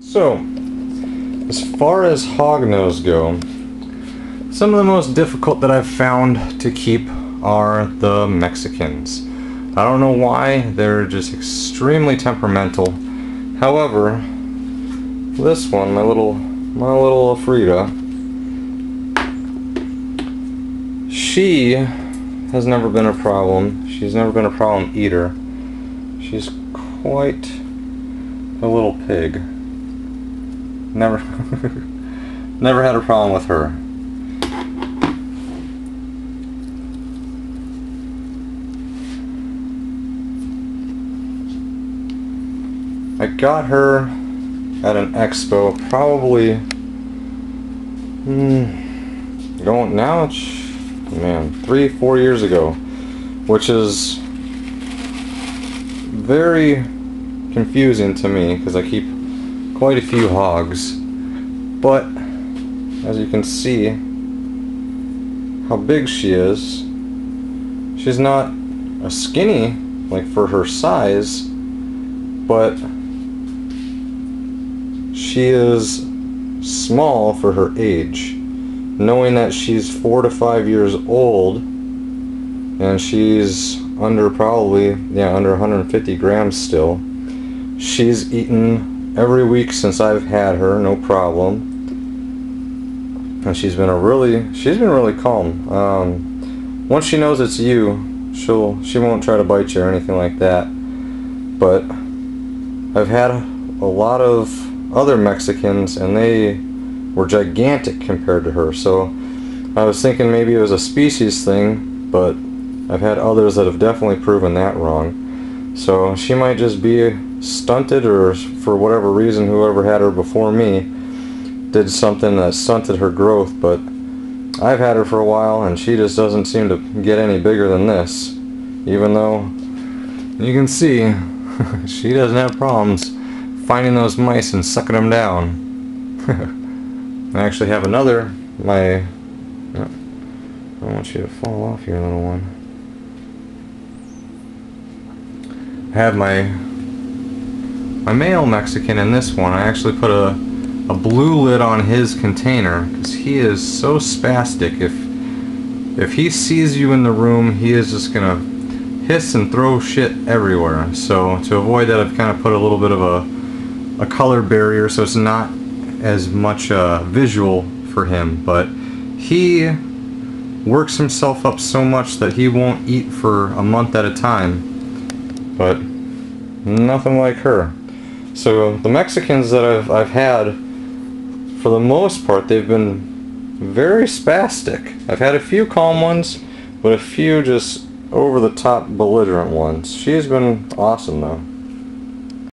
So, as far as hognose go, some of the most difficult that I've found to keep are the Mexicans. I don't know why, they're just extremely temperamental. However, this one, my little my little Frida, she has never been a problem. She's never been a problem eater. She's quite a little pig. Never never had a problem with her. I got her at an expo probably hmm, going now man three four years ago which is very confusing to me because I keep quite a few hogs but as you can see how big she is she's not a skinny like for her size but she is small for her age. Knowing that she's four to five years old and she's under probably, yeah, under 150 grams still. She's eaten every week since I've had her, no problem. And she's been a really, she's been really calm. Um, once she knows it's you, she'll, she won't try to bite you or anything like that. But I've had a lot of other Mexicans and they were gigantic compared to her. So I was thinking maybe it was a species thing, but I've had others that have definitely proven that wrong. So she might just be stunted or for whatever reason whoever had her before me did something that stunted her growth, but I've had her for a while and she just doesn't seem to get any bigger than this. Even though you can see she doesn't have problems finding those mice and sucking them down. I actually have another, my, oh, I want you to fall off your little one. I have my, my male Mexican in this one. I actually put a, a blue lid on his container because he is so spastic. If, if he sees you in the room, he is just gonna hiss and throw shit everywhere. So to avoid that, I've kind of put a little bit of a a color barrier so it's not as much uh, visual for him but he works himself up so much that he won't eat for a month at a time but nothing like her so um, the Mexicans that I've, I've had for the most part they've been very spastic. I've had a few calm ones but a few just over the top belligerent ones. She's been awesome though